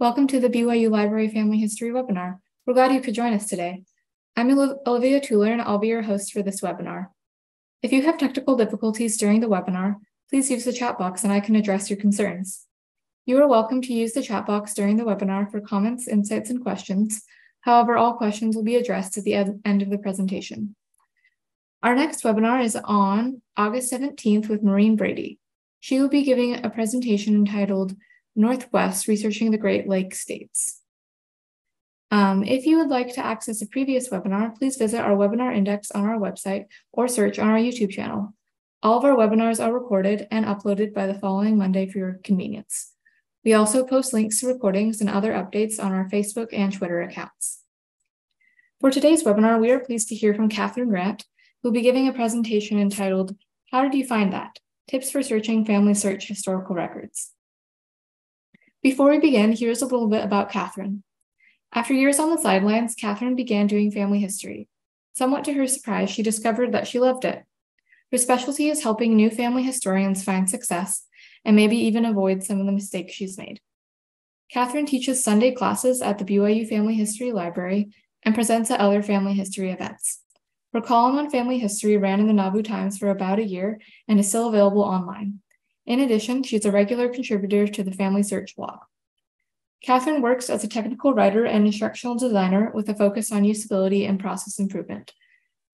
Welcome to the BYU Library Family History webinar. We're glad you could join us today. I'm Olivia Tuller and I'll be your host for this webinar. If you have technical difficulties during the webinar, please use the chat box and I can address your concerns. You are welcome to use the chat box during the webinar for comments, insights, and questions. However, all questions will be addressed at the end of the presentation. Our next webinar is on August 17th with Maureen Brady. She will be giving a presentation entitled Northwest, researching the Great Lakes states. Um, if you would like to access a previous webinar, please visit our webinar index on our website or search on our YouTube channel. All of our webinars are recorded and uploaded by the following Monday for your convenience. We also post links to recordings and other updates on our Facebook and Twitter accounts. For today's webinar, we are pleased to hear from Kathryn Grant, who will be giving a presentation entitled, How Did You Find That? Tips for Searching Family Search Historical Records. Before we begin, here's a little bit about Kathryn. After years on the sidelines, Kathryn began doing family history. Somewhat to her surprise, she discovered that she loved it. Her specialty is helping new family historians find success and maybe even avoid some of the mistakes she's made. Kathryn teaches Sunday classes at the BYU Family History Library and presents at other family history events. Her column on family history ran in the Nauvoo Times for about a year and is still available online. In addition, she's a regular contributor to the Family Search blog. Kathryn works as a technical writer and instructional designer with a focus on usability and process improvement.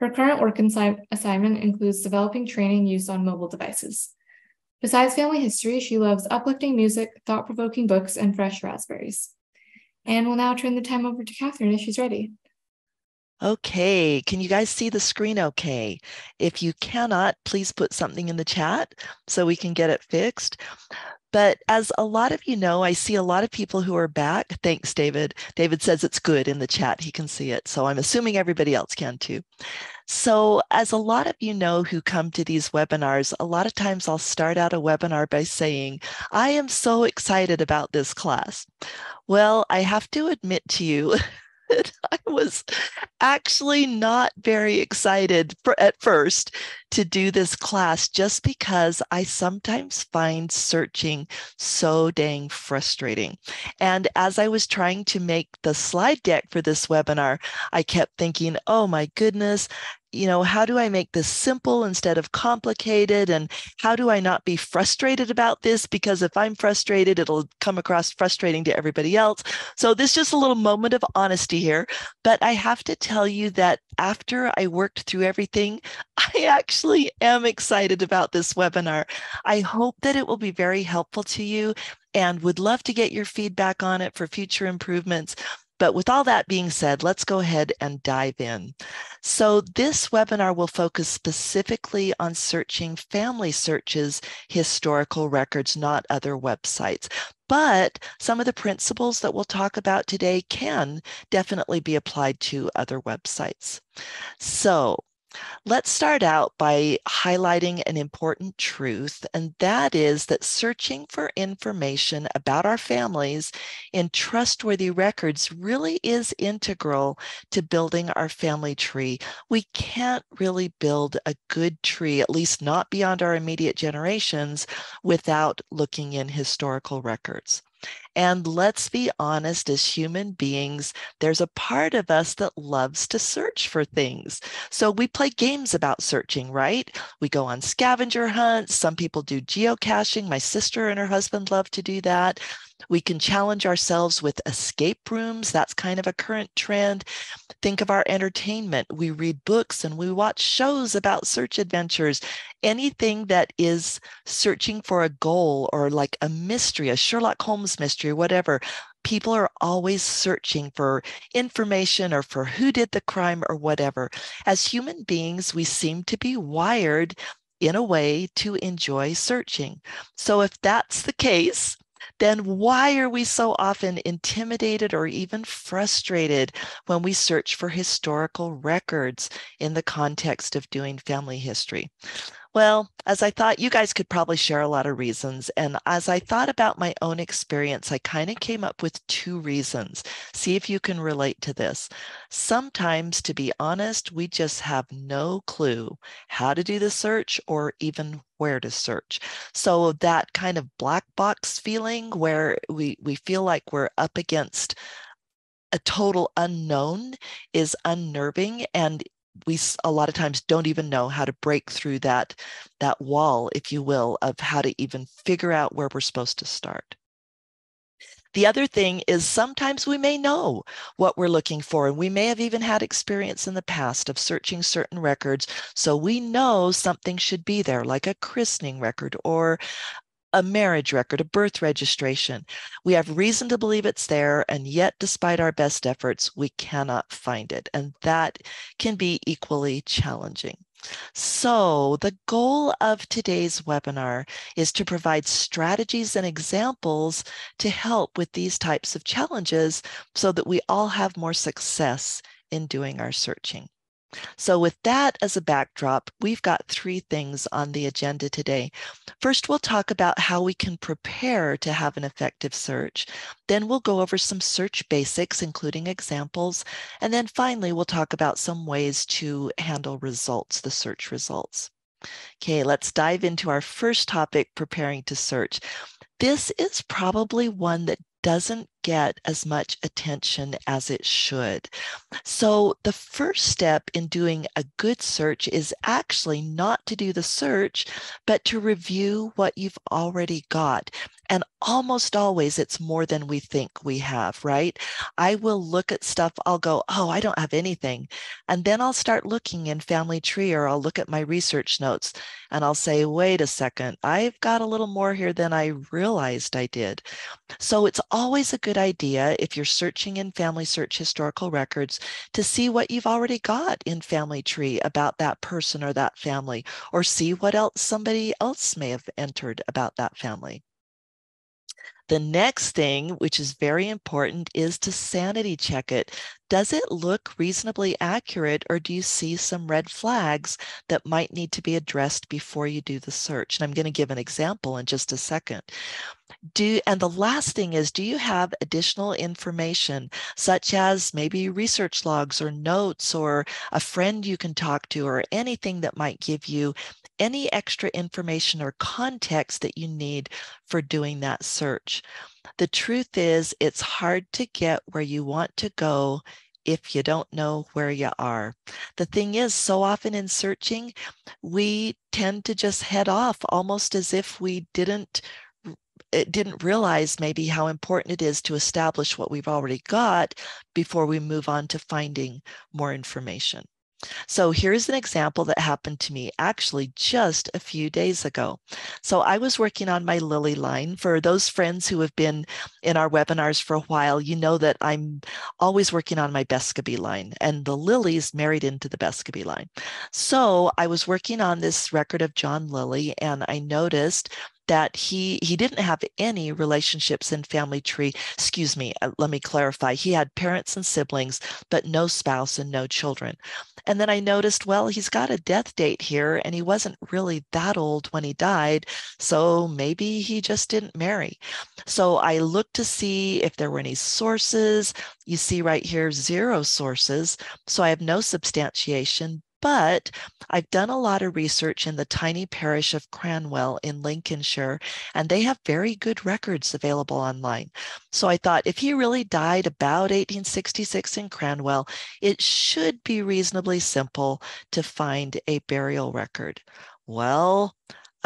Her current work assignment includes developing training used on mobile devices. Besides family history, she loves uplifting music, thought provoking books, and fresh raspberries. And we'll now turn the time over to Kathryn if she's ready. Okay, can you guys see the screen okay? If you cannot, please put something in the chat so we can get it fixed. But as a lot of you know, I see a lot of people who are back. Thanks, David. David says it's good in the chat. He can see it. So I'm assuming everybody else can too. So, as a lot of you know who come to these webinars, a lot of times I'll start out a webinar by saying, I am so excited about this class. Well, I have to admit to you that I was actually not very excited for, at first to do this class just because I sometimes find searching so dang frustrating. And as I was trying to make the slide deck for this webinar, I kept thinking, oh my goodness, you know, how do I make this simple instead of complicated? And how do I not be frustrated about this? Because if I'm frustrated, it'll come across frustrating to everybody else. So this is just a little moment of honesty here. But I have to tell you that after I worked through everything, I actually am excited about this webinar. I hope that it will be very helpful to you and would love to get your feedback on it for future improvements. But with all that being said, let's go ahead and dive in. So this webinar will focus specifically on searching family searches historical records, not other websites. But some of the principles that we'll talk about today can definitely be applied to other websites. So Let's start out by highlighting an important truth, and that is that searching for information about our families in trustworthy records really is integral to building our family tree. We can't really build a good tree, at least not beyond our immediate generations, without looking in historical records. And let's be honest, as human beings, there's a part of us that loves to search for things. So we play games about searching, right? We go on scavenger hunts. Some people do geocaching. My sister and her husband love to do that. We can challenge ourselves with escape rooms. That's kind of a current trend. Think of our entertainment. We read books and we watch shows about search adventures. Anything that is searching for a goal or like a mystery, a Sherlock Holmes mystery, whatever. People are always searching for information or for who did the crime or whatever. As human beings, we seem to be wired in a way to enjoy searching. So, if that's the case, then why are we so often intimidated or even frustrated when we search for historical records in the context of doing family history? Well, as I thought, you guys could probably share a lot of reasons. And as I thought about my own experience, I kind of came up with two reasons. See if you can relate to this. Sometimes, to be honest, we just have no clue how to do the search or even where to search. So that kind of black box feeling where we, we feel like we're up against a total unknown is unnerving and we a lot of times don't even know how to break through that that wall if you will of how to even figure out where we're supposed to start the other thing is sometimes we may know what we're looking for, and we may have even had experience in the past of searching certain records. So we know something should be there, like a christening record or a marriage record, a birth registration. We have reason to believe it's there, and yet, despite our best efforts, we cannot find it. And that can be equally challenging. So, the goal of today's webinar is to provide strategies and examples to help with these types of challenges so that we all have more success in doing our searching. So, with that as a backdrop, we've got three things on the agenda today. First, we'll talk about how we can prepare to have an effective search. Then, we'll go over some search basics, including examples. And then finally, we'll talk about some ways to handle results, the search results. Okay, let's dive into our first topic preparing to search. This is probably one that doesn't get as much attention as it should. So, the first step in doing a good search is actually not to do the search, but to review what you've already got. And almost always it's more than we think we have, right? I will look at stuff, I'll go, oh, I don't have anything. And then I'll start looking in Family Tree or I'll look at my research notes and I'll say, wait a second, I've got a little more here than I realized I did. So it's always a good idea if you're searching in Family Search historical records to see what you've already got in Family Tree about that person or that family, or see what else somebody else may have entered about that family. The next thing, which is very important, is to sanity check it. Does it look reasonably accurate, or do you see some red flags that might need to be addressed before you do the search? And I'm going to give an example in just a second do and the last thing is do you have additional information such as maybe research logs or notes or a friend you can talk to or anything that might give you any extra information or context that you need for doing that search the truth is it's hard to get where you want to go if you don't know where you are. The thing is, so often in searching, we tend to just head off almost as if we didn't it eh, didn't realize maybe how important it is to establish what we've already got before we move on to finding more information. So here's an example that happened to me actually just a few days ago. So I was working on my Lilly line. For those friends who have been in our webinars for a while, you know that I'm always working on my Bescoby line and the Lillys married into the Bescoby line. So I was working on this record of John Lilly and I noticed that he he didn't have any relationships in family tree excuse me uh, let me clarify he had parents and siblings but no spouse and no children. And then i noticed well he's got a death date here and he wasn't really that old when he died so maybe he just didn't marry. So i looked to see if there were any sources. You see right here zero sources so i have no substantiation but I've done a lot of research in the tiny parish of Cranwell in Lincolnshire, and they have very good records available online. So I thought if he really died about 1866 in Cranwell, it should be reasonably simple to find a burial record. Well,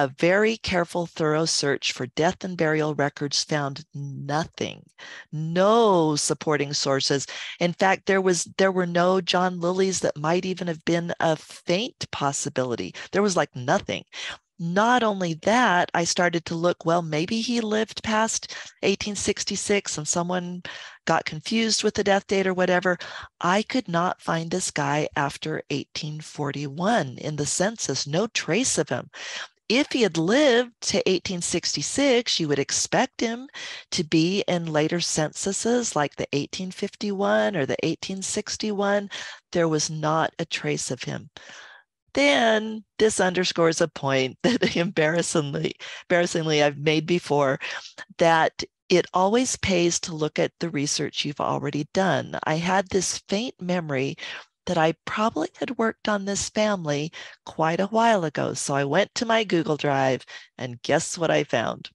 a very careful, thorough search for death and burial records found nothing, no supporting sources. In fact, there was there were no John Lillys that might even have been a faint possibility. There was like nothing. Not only that, I started to look, well, maybe he lived past 1866 and someone got confused with the death date or whatever. I could not find this guy after 1841 in the census, no trace of him if he had lived to 1866, you would expect him to be in later censuses like the 1851 or the 1861. There was not a trace of him. then this underscores a point that embarrassingly, embarrassingly I've made before that it always pays to look at the research you've already done. I had this faint memory that I probably had worked on this family quite a while ago. So I went to my Google Drive and guess what I found?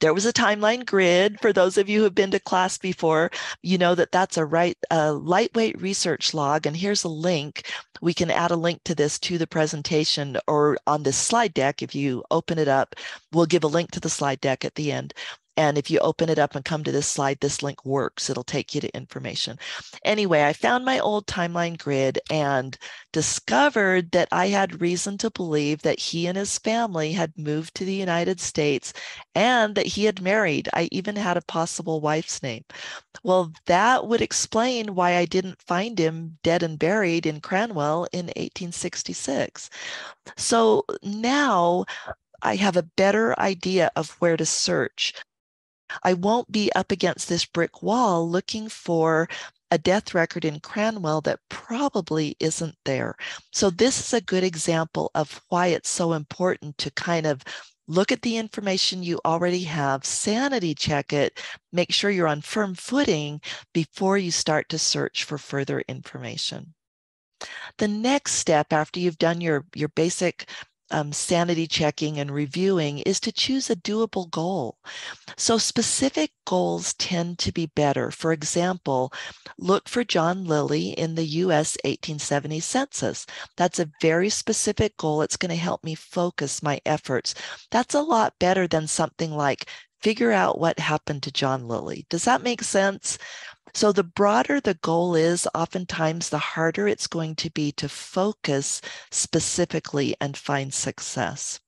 There was a timeline grid. For those of you who have been to class before, you know that that's a right a lightweight research log. And here's a link. We can add a link to this to the presentation or on this slide deck. If you open it up, we'll give a link to the slide deck at the end. And if you open it up and come to this slide, this link works. It'll take you to information. Anyway, I found my old timeline grid and discovered that I had reason to believe that he and his family had moved to the United States and that he had married. I even had a possible wife's name. Well, that would explain why I didn't find him dead and buried in Cranwell in 1866. So now I have a better idea of where to search. I won't be up against this brick wall looking for a death record in Cranwell that probably isn't there. So, this is a good example of why it's so important to kind of look at the information you already have, sanity check it, make sure you're on firm footing before you start to search for further information. The next step after you've done your, your basic um, sanity checking and reviewing is to choose a doable goal. So, specific goals tend to be better. For example, look for John Lilly in the US 1870 census. That's a very specific goal. It's going to help me focus my efforts. That's a lot better than something like figure out what happened to John Lilly. Does that make sense? So, the broader the goal is, oftentimes the harder it's going to be to focus specifically and find success.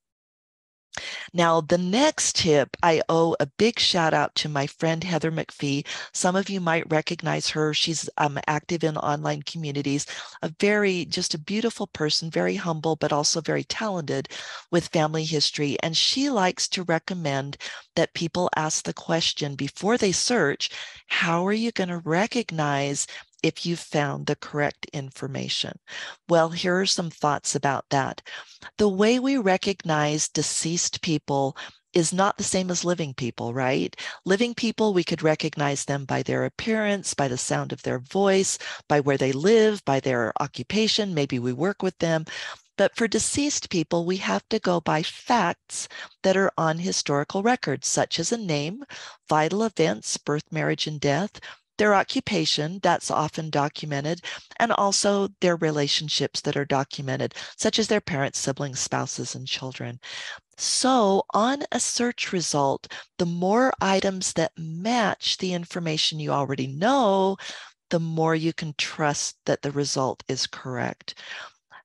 Now, the next tip, I owe a big shout out to my friend Heather McPhee. Some of you might recognize her. She's um, active in online communities, a very, just a beautiful person, very humble, but also very talented with family history. And she likes to recommend that people ask the question before they search how are you going to recognize if you've found the correct information. Well, here are some thoughts about that. The way we recognize deceased people is not the same as living people, right? Living people, we could recognize them by their appearance, by the sound of their voice, by where they live, by their occupation. Maybe we work with them. But for deceased people, we have to go by facts that are on historical records, such as a name, vital events, birth, marriage, and death, their occupation that's often documented, and also their relationships that are documented, such as their parents, siblings, spouses, and children. So, on a search result, the more items that match the information you already know, the more you can trust that the result is correct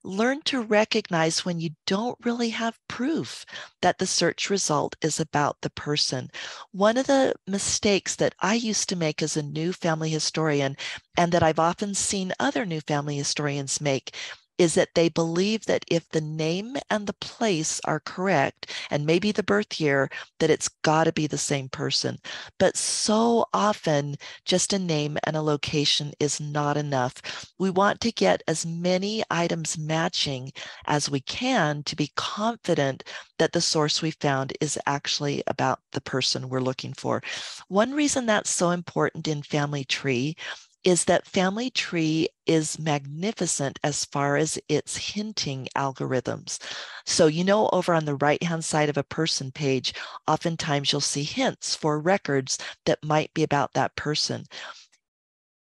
learn to recognize when you don't really have proof that the search result is about the person. One of the mistakes that I used to make as a new family historian, and that I've often seen other new family historians make, is that they believe that if the name and the place are correct, and maybe the birth year, that it's got to be the same person. But so often, just a name and a location is not enough. We want to get as many items matching as we can to be confident that the source we found is actually about the person we're looking for. One reason that's so important in Family Tree is that Family Tree is magnificent as far as its hinting algorithms. So, you know, over on the right hand side of a person page, oftentimes you'll see hints for records that might be about that person.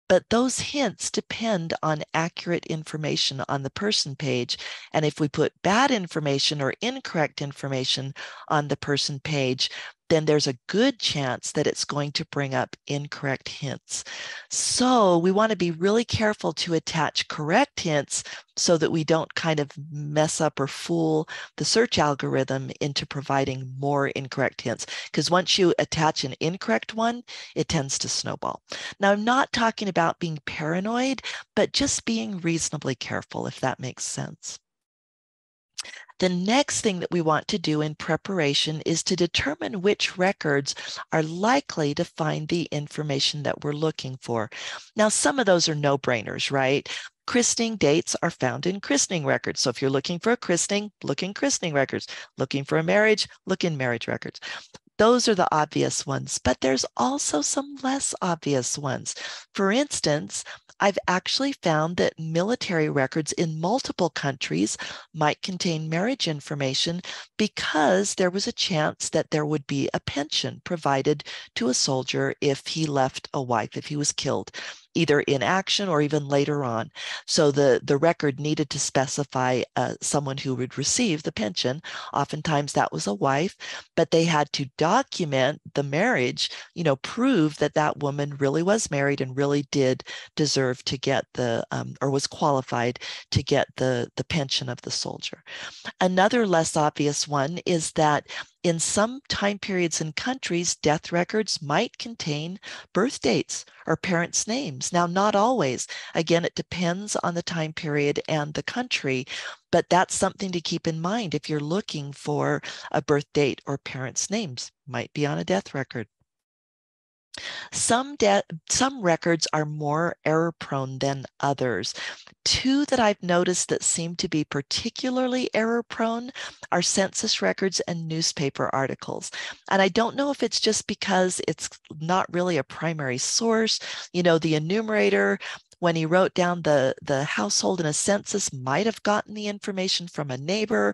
But those hints depend on accurate information on the person page. And if we put bad information or incorrect information on the person page, then there's a good chance that it's going to bring up incorrect hints. So we want to be really careful to attach correct hints so that we don't kind of mess up or fool the search algorithm into providing more incorrect hints. Because once you attach an incorrect one, it tends to snowball. Now, I'm not talking about being paranoid, but just being reasonably careful, if that makes sense. The next thing that we want to do in preparation is to determine which records are likely to find the information that we're looking for. Now, some of those are no brainers, right? Christening dates are found in christening records. So if you're looking for a christening, look in christening records. Looking for a marriage, look in marriage records. Those are the obvious ones, but there's also some less obvious ones. For instance, I've actually found that military records in multiple countries might contain marriage information because there was a chance that there would be a pension provided to a soldier if he left a wife, if he was killed either in action or even later on. So the, the record needed to specify uh, someone who would receive the pension. Oftentimes that was a wife, but they had to document the marriage, you know, prove that that woman really was married and really did deserve to get the, um, or was qualified to get the, the pension of the soldier. Another less obvious one is that in some time periods and countries, death records might contain birth dates or parents' names. Now, not always. Again, it depends on the time period and the country, but that's something to keep in mind if you're looking for a birth date or parents' names. Might be on a death record. Some, de- some records are more error prone than others. Two that I've noticed that seem to be particularly error prone are census records and newspaper articles. And I don't know if it's just because it's not really a primary source. You know, the enumerator when he wrote down the, the household in a census might have gotten the information from a neighbor.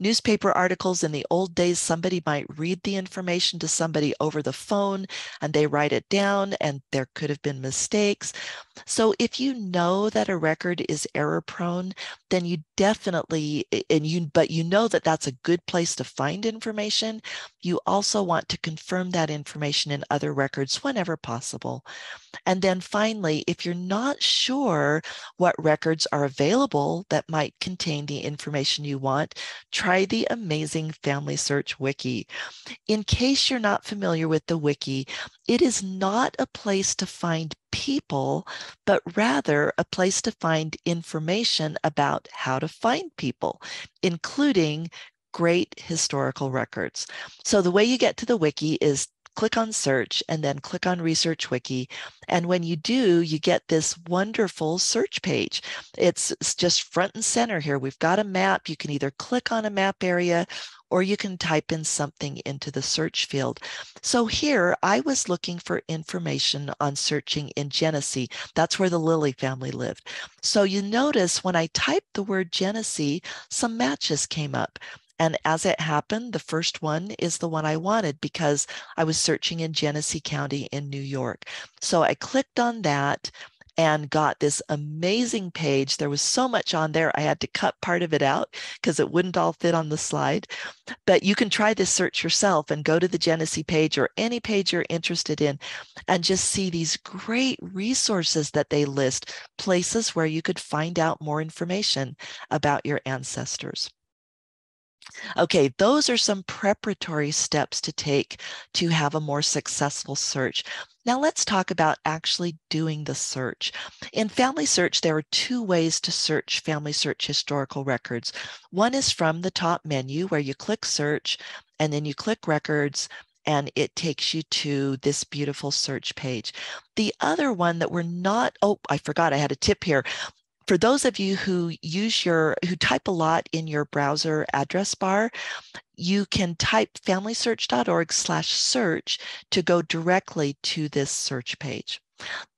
Newspaper articles in the old days, somebody might read the information to somebody over the phone and they write it down and there could have been mistakes. So if you know that a record is error prone, then you definitely, and you, but you know that that's a good place to find information, you also want to confirm that information in other records whenever possible. And then finally, if you're not sure what records are available that might contain the information you want, try the amazing Family Search Wiki. In case you're not familiar with the wiki, it is not a place to find people, but rather a place to find information about how to find people, including great historical records. So the way you get to the wiki is click on search and then click on research wiki. And when you do, you get this wonderful search page. It's, it's just front and center here. We've got a map. You can either click on a map area or you can type in something into the search field. So here I was looking for information on searching in Genesee. That's where the Lilly family lived. So you notice when I typed the word Genesee, some matches came up. And as it happened, the first one is the one I wanted because I was searching in Genesee County in New York. So I clicked on that and got this amazing page. There was so much on there, I had to cut part of it out because it wouldn't all fit on the slide. But you can try this search yourself and go to the Genesee page or any page you're interested in and just see these great resources that they list, places where you could find out more information about your ancestors. Okay, those are some preparatory steps to take to have a more successful search. Now let's talk about actually doing the search. In Family Search, there are two ways to search Family Search historical records. One is from the top menu where you click search and then you click records and it takes you to this beautiful search page. The other one that we're not, oh, I forgot I had a tip here for those of you who use your who type a lot in your browser address bar you can type familysearch.org slash search to go directly to this search page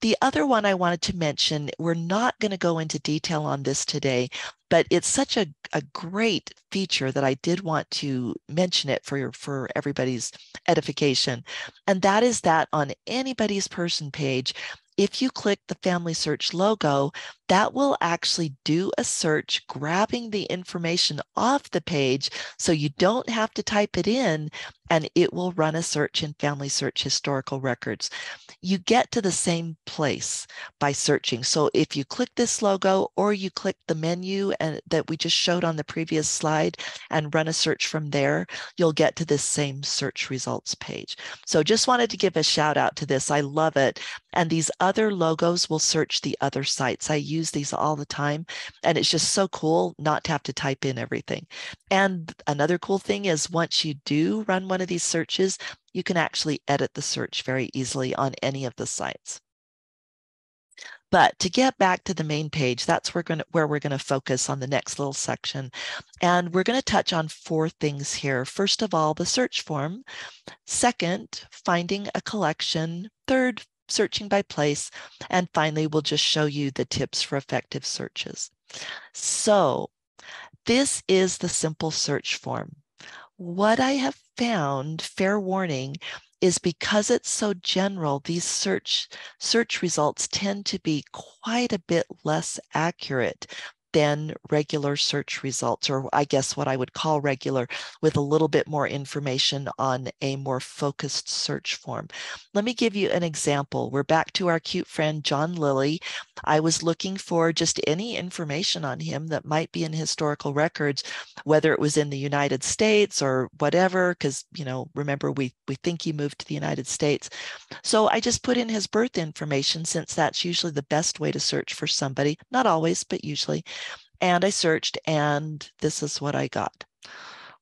the other one I wanted to mention, we're not going to go into detail on this today, but it's such a, a great feature that I did want to mention it for, your, for everybody's edification. And that is that on anybody's person page, if you click the Family Search logo, that will actually do a search grabbing the information off the page so you don't have to type it in and it will run a search in Family Search historical records. You get to the same place by searching. So if you click this logo or you click the menu and that we just showed on the previous slide and run a search from there, you'll get to this same search results page. So just wanted to give a shout out to this. I love it. And these other logos will search the other sites. I use these all the time and it's just so cool not to have to type in everything. And another cool thing is once you do run one of these searches, you can actually edit the search very easily on any of the sites. But to get back to the main page, that's where, we're, gonna, where we're going to focus on the next little section. And we're going to touch on four things here. First of all, the search form. Second, finding a collection. Third, searching by place. And finally, we'll just show you the tips for effective searches. So this is the simple search form. What I have found, fair warning, is because it's so general, these search search results tend to be quite a bit less accurate than regular search results, or I guess what I would call regular, with a little bit more information on a more focused search form. Let me give you an example. We're back to our cute friend, John Lilly. I was looking for just any information on him that might be in historical records, whether it was in the United States or whatever, because, you know, remember, we, we think he moved to the United States. So I just put in his birth information since that's usually the best way to search for somebody, not always, but usually. And I searched, and this is what I got.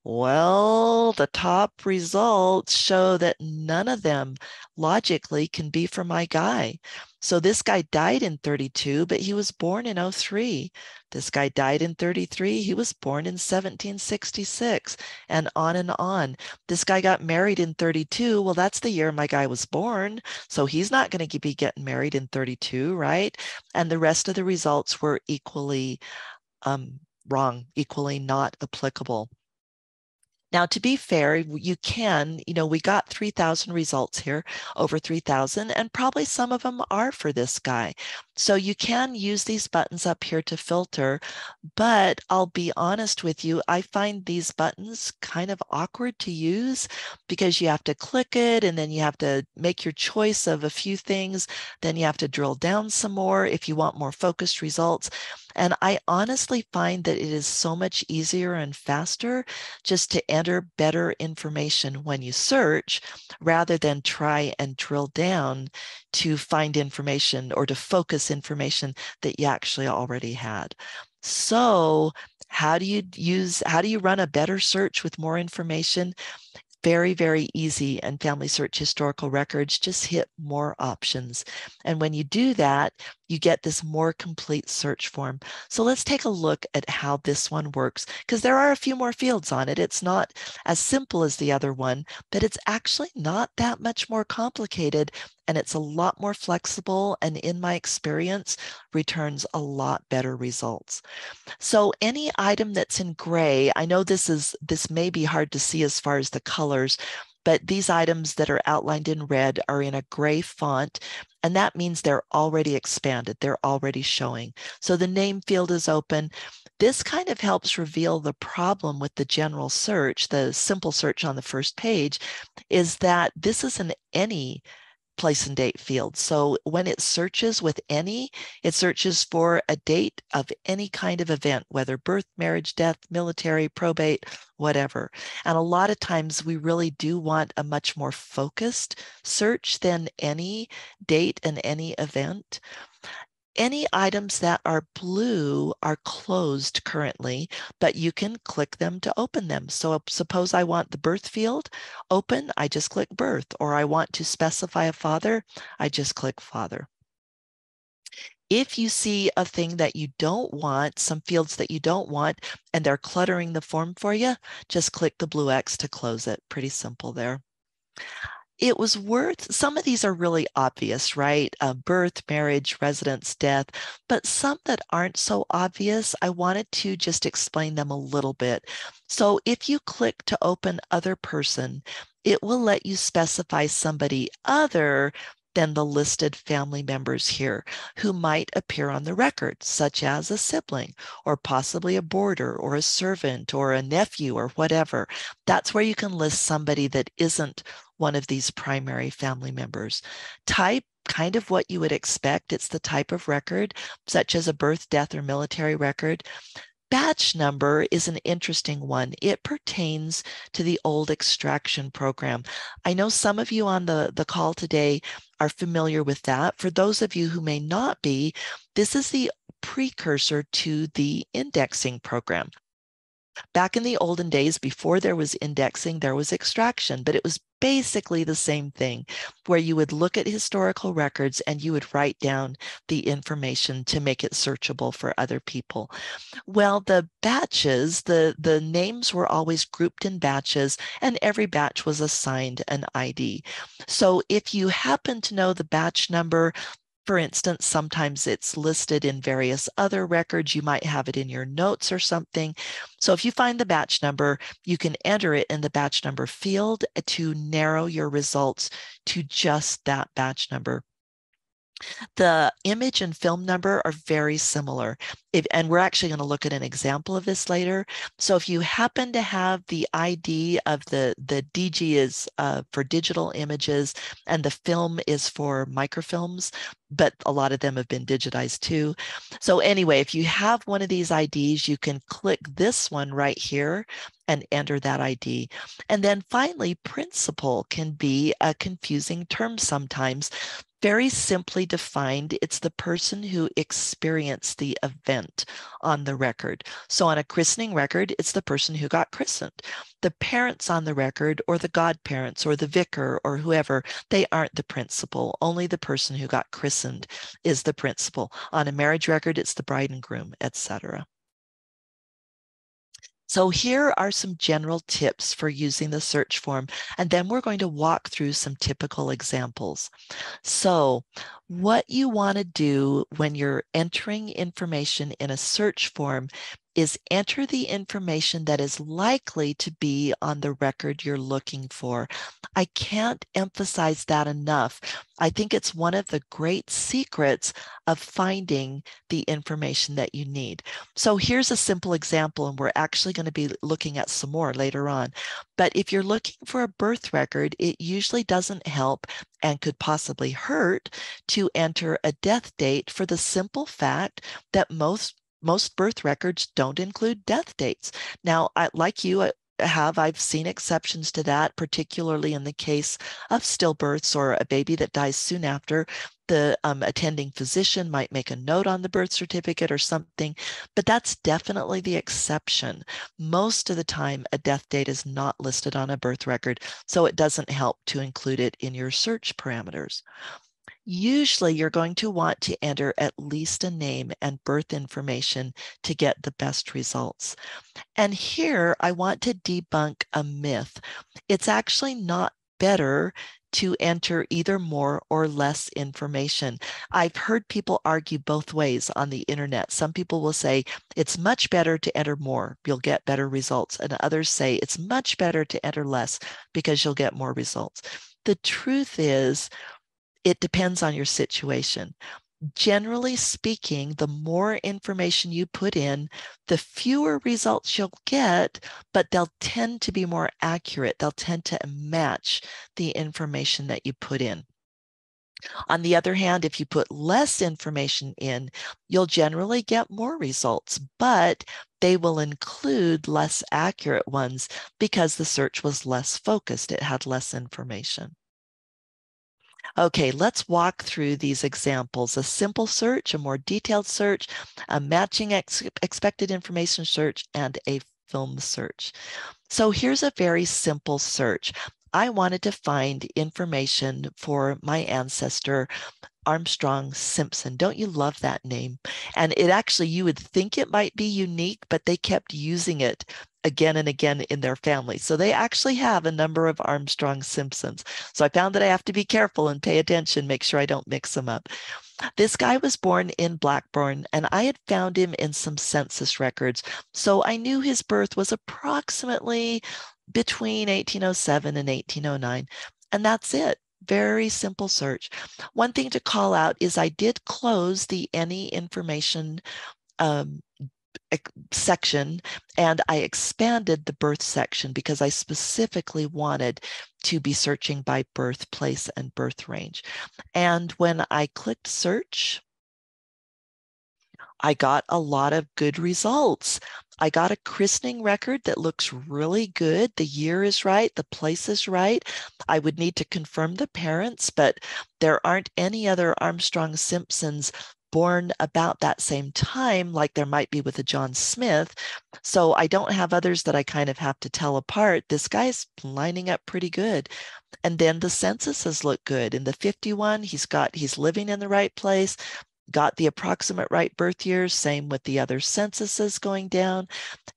Well, the top results show that none of them logically can be for my guy. So this guy died in 32, but he was born in 03. This guy died in 33. He was born in 1766 and on and on. This guy got married in 32. Well, that's the year my guy was born. So he's not going to be getting married in 32, right? And the rest of the results were equally um, wrong, equally not applicable. Now, to be fair, you can, you know, we got 3,000 results here, over 3,000, and probably some of them are for this guy. So you can use these buttons up here to filter, but I'll be honest with you, I find these buttons kind of awkward to use because you have to click it and then you have to make your choice of a few things. Then you have to drill down some more if you want more focused results. And I honestly find that it is so much easier and faster just to enter better information when you search rather than try and drill down to find information or to focus information that you actually already had. So how do you use, how do you run a better search with more information? Very, very easy and Family Search Historical Records just hit more options. And when you do that, you get this more complete search form. So let's take a look at how this one works because there are a few more fields on it. It's not as simple as the other one, but it's actually not that much more complicated and it's a lot more flexible and in my experience returns a lot better results. So any item that's in gray, I know this is this may be hard to see as far as the colors, but these items that are outlined in red are in a gray font, and that means they're already expanded, they're already showing. So the name field is open. This kind of helps reveal the problem with the general search, the simple search on the first page, is that this is an any place and date field. So when it searches with any, it searches for a date of any kind of event, whether birth, marriage, death, military, probate, whatever. And a lot of times we really do want a much more focused search than any date and any event. Any items that are blue are closed currently, but you can click them to open them. So suppose I want the birth field open, I just click birth, or I want to specify a father, I just click father. If you see a thing that you don't want, some fields that you don't want, and they're cluttering the form for you, just click the blue X to close it. Pretty simple there it was worth some of these are really obvious right? Uh, birth marriage residence death but some that aren't so obvious i wanted to just explain them a little bit. So if you click to open other person it will let you specify somebody other than the listed family members here who might appear on the record, such as a sibling or possibly a boarder or a servant or a nephew or whatever. That's where you can list somebody that isn't one of these primary family members. Type kind of what you would expect. It's the type of record, such as a birth, death, or military record. Batch number is an interesting one. It pertains to the old extraction program. I know some of you on the, the call today are familiar with that. For those of you who may not be, this is the precursor to the indexing program. Back in the olden days, before there was indexing, there was extraction, but it was basically the same thing, where you would look at historical records and you would write down the information to make it searchable for other people. Well, the batches, the, the names were always grouped in batches, and every batch was assigned an ID. So if you happen to know the batch number, for instance, sometimes it's listed in various other records. You might have it in your notes or something. So if you find the batch number, you can enter it in the batch number field eh, to narrow your results to just that batch number. The image and film number are very similar. If, and we're actually going to look at an example of this later. So if you happen to have the ID of the, the DG is uh, for digital images and the film is for microfilms, but a lot of them have been digitized too. So anyway, if you have one of these IDs, you can click this one right here and enter that ID. And then finally, principal can be a confusing term sometimes very simply defined, it's the person who experienced the event on the record. So on a christening record, it's the person who got christened. The parents on the record, or the godparents, or the vicar, or whoever, they aren't the principal. Only the person who got christened is the principal. On a marriage record, it's the bride and groom, etc. So here are some general tips for using the search form, and then we're going to walk through some typical examples. So what you want to do when you're entering information in a search form is enter the information that is likely to be on the record you're looking for. I can't emphasize that enough. I think it's one of the great secrets of finding the information that you need. So here's a simple example, and we're actually going to be looking at some more later on. But if you're looking for a birth record, it usually doesn't help and could possibly hurt to enter a death date for the simple fact that most most birth records don't include death dates. Now, I, like you, I have I've seen exceptions to that, particularly in the case of stillbirths or a baby that dies soon after. The um, attending physician might make a note on the birth certificate or something, but that's definitely the exception. Most of the time, a death date is not listed on a birth record, so it doesn't help to include it in your search parameters. Usually you're going to want to enter at least a name and birth information to get the best results. And here I want to debunk a myth. It's actually not better to enter either more or less information. I've heard people argue both ways on the internet. Some people will say it's much better to enter more, you'll get better results. And others say it's much better to enter less because you'll get more results. The truth is, it depends on your situation. Generally speaking, the more information you put in, the fewer results you'll get, but they'll tend to be more accurate. They'll tend to match the information that you put in. On the other hand, if you put less information in, you'll generally get more results, but they will include less accurate ones because the search was less focused. It had less information. Okay, let's walk through these examples. A simple search, a more detailed search, a matching ex expected information search, and a film search. So here's a very simple search. I wanted to find information for my ancestor Armstrong Simpson. Don't you love that name? And it actually, you would think it might be unique, but they kept using it again and again in their family. So they actually have a number of Armstrong Simpsons. So I found that I have to be careful and pay attention, make sure I don't mix them up. This guy was born in Blackburn, and I had found him in some census records. So I knew his birth was approximately between 1807 and 1809. And that's it very simple search. One thing to call out is I did close the any information um, section and I expanded the birth section because I specifically wanted to be searching by birthplace and birth range. And when I clicked search, I got a lot of good results. I got a christening record that looks really good. The year is right, the place is right. I would need to confirm the parents, but there aren't any other Armstrong Simpsons born about that same time, like there might be with a John Smith. So I don't have others that I kind of have to tell apart. This guy's lining up pretty good. And then the censuses look good. In the 51, he's got, he's living in the right place got the approximate right birth years, same with the other censuses going down.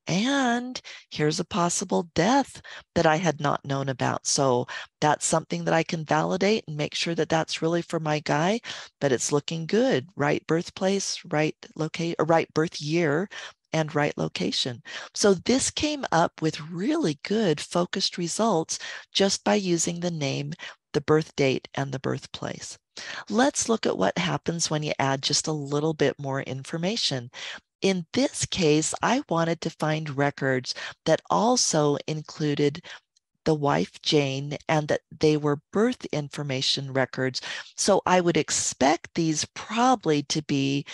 And here's a possible death that I had not known about. So that's something that I can validate and make sure that that's really for my guy, but it's looking good. Right birthplace, right locate, right birth year, and right location. So this came up with really good focused results just by using the name, the birth date, and the birthplace. Let's look at what happens when you add just a little bit more information. In this case, I wanted to find records that also included the wife Jane and that they were birth information records. So I would expect these probably to be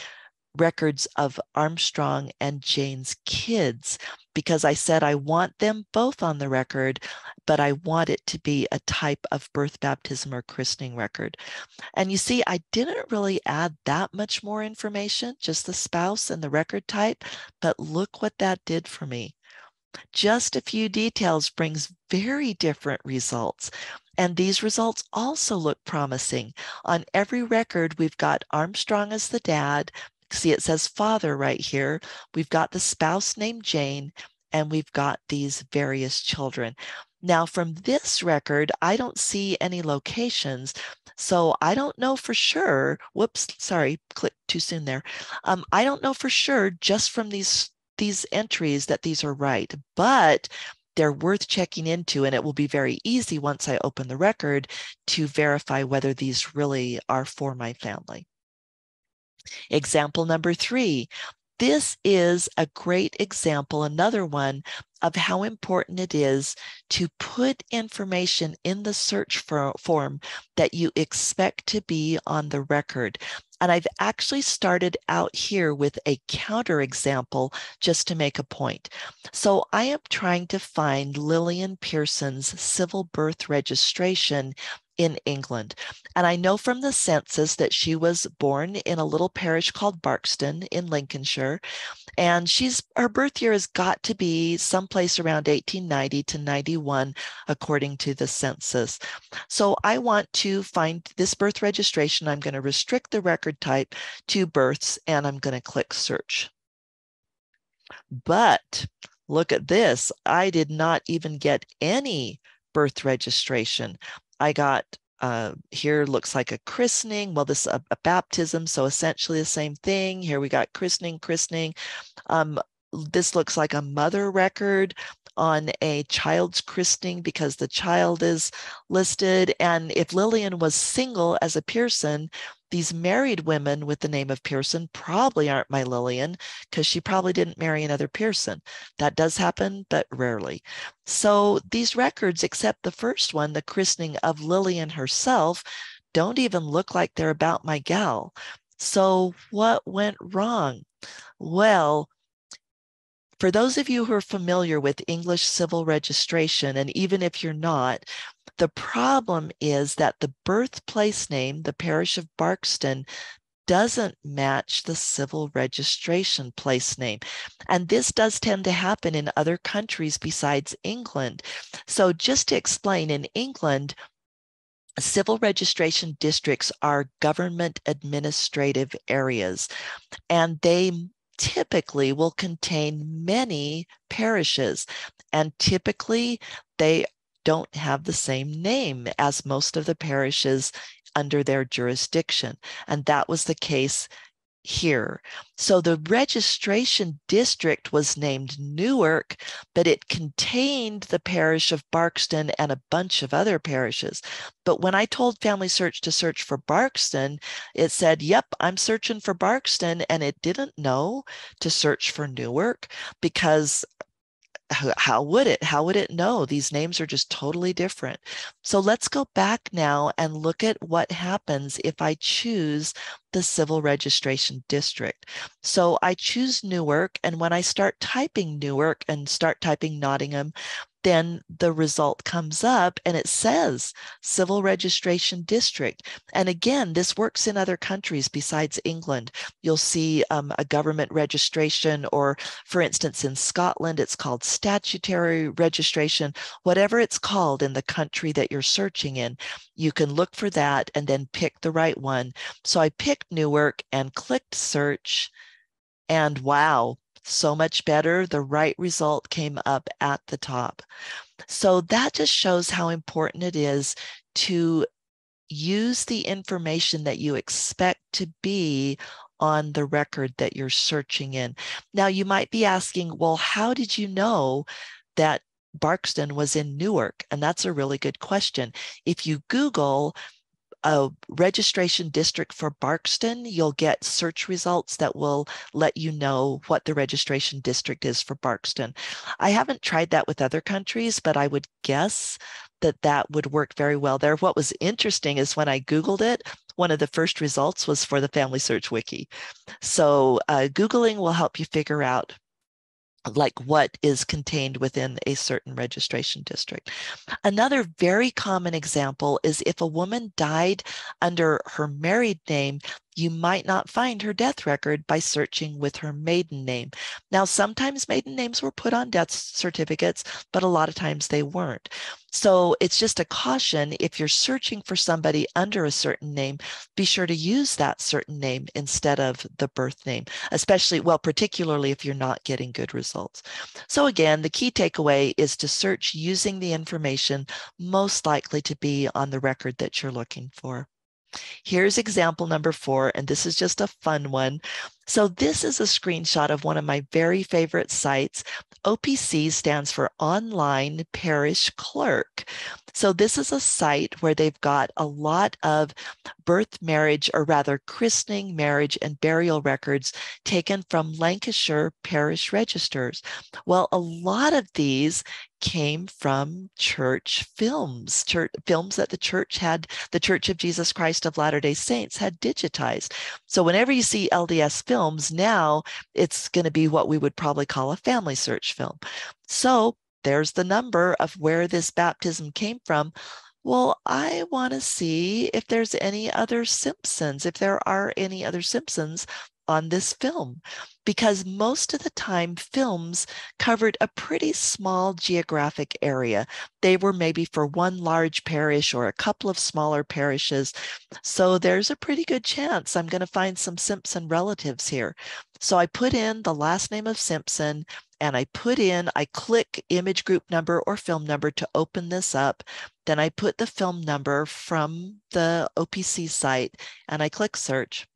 records of Armstrong and Jane's kids because I said I want them both on the record, but I want it to be a type of birth, baptism, or christening record. And you see, I didn't really add that much more information, just the spouse and the record type, but look what that did for me. Just a few details brings very different results. And these results also look promising. On every record, we've got Armstrong as the dad, See, it says father right here. We've got the spouse named Jane, and we've got these various children. Now, from this record, I don't see any locations. So I don't know for sure. Whoops, sorry, click too soon there. Um, I don't know for sure just from these these entries that these are right, but they're worth checking into. And it will be very easy once I open the record to verify whether these really are for my family. Example number three. This is a great example, another one of how important it is to put information in the search for, form that you expect to be on the record. And I've actually started out here with a counter example just to make a point. So I am trying to find Lillian Pearson's civil birth registration in England. And I know from the census that she was born in a little parish called Barkston in Lincolnshire. And she's her birth year has got to be someplace around 1890 to 91, according to the census. So I want to find this birth registration. I'm going to restrict the record type to births and I'm going to click search. But look at this. I did not even get any birth registration. I got uh, here looks like a christening. Well, this a, a, baptism, so essentially the same thing. Here we got christening, christening. Um, this looks like a mother record on a child's christening because the child is listed. And if Lillian was single as a Pearson, these married women with the name of Pearson probably aren't my Lillian because she probably didn't marry another Pearson. That does happen, but rarely. So these records, except the first one, the christening of Lillian herself, don't even look like they're about my gal. So what went wrong? Well, for those of you who are familiar with English civil registration, and even if you're not, the problem is that the birthplace name, the parish of Barkston, doesn't match the civil registration place name. And this does tend to happen in other countries besides England. So, just to explain, in England, civil registration districts are government administrative areas, and they typically will contain many parishes. And typically, they don't have the same name as most of the parishes under their jurisdiction. And that was the case here. So the registration district was named Newark, but it contained the parish of Barkston and a bunch of other parishes. But when I told Family Search to search for Barkston, it said, Yep, I'm searching for Barkston. And it didn't know to search for Newark because how would it? How would it know? These names are just totally different. So let's go back now and look at what happens if I choose the civil registration district. So I choose Newark, and when I start typing Newark and start typing Nottingham, then the result comes up and it says civil registration district. And again, this works in other countries besides England. You'll see um, a government registration, or for instance, in Scotland, it's called statutory registration, whatever it's called in the country that you're searching in. You can look for that and then pick the right one. So I picked Newark and clicked search. And wow, so much better. The right result came up at the top. So that just shows how important it is to use the information that you expect to be on the record that you're searching in. Now, you might be asking, well, how did you know that Barkston was in Newark? And that's a really good question. If you Google a registration district for Barkston, you'll get search results that will let you know what the registration district is for Barkston. I haven't tried that with other countries, but I would guess that that would work very well there. What was interesting is when I Googled it, one of the first results was for the Family Search Wiki. So uh, Googling will help you figure out like what is contained within a certain registration district. Another very common example is if a woman died under her married name, you might not find her death record by searching with her maiden name. Now, sometimes maiden names were put on death certificates, but a lot of times they weren't. So it's just a caution if you're searching for somebody under a certain name, be sure to use that certain name instead of the birth name, especially, well, particularly if you're not getting good results. So again, the key takeaway is to search using the information most likely to be on the record that you're looking for. Here's example number four, and this is just a fun one. So this is a screenshot of one of my very favorite sites. OPC stands for Online Parish Clerk. So this is a site where they've got a lot of birth, marriage, or rather christening, marriage, and burial records taken from Lancashire parish registers. Well, a lot of these came from church films, church, films that the church had, the Church of Jesus Christ of Latter-day Saints had digitized. So whenever you see LDS films now, it's going to be what we would probably call a family search film. So there's the number of where this baptism came from. Well, I want to see if there's any other Simpsons, if there are any other Simpsons on this film because most of the time films covered a pretty small geographic area. They were maybe for one large parish or a couple of smaller parishes. So there's a pretty good chance I'm going to find some Simpson relatives here. So I put in the last name of Simpson and I put in, I click image group number or film number to open this up. Then I put the film number from the OPC site and I click search.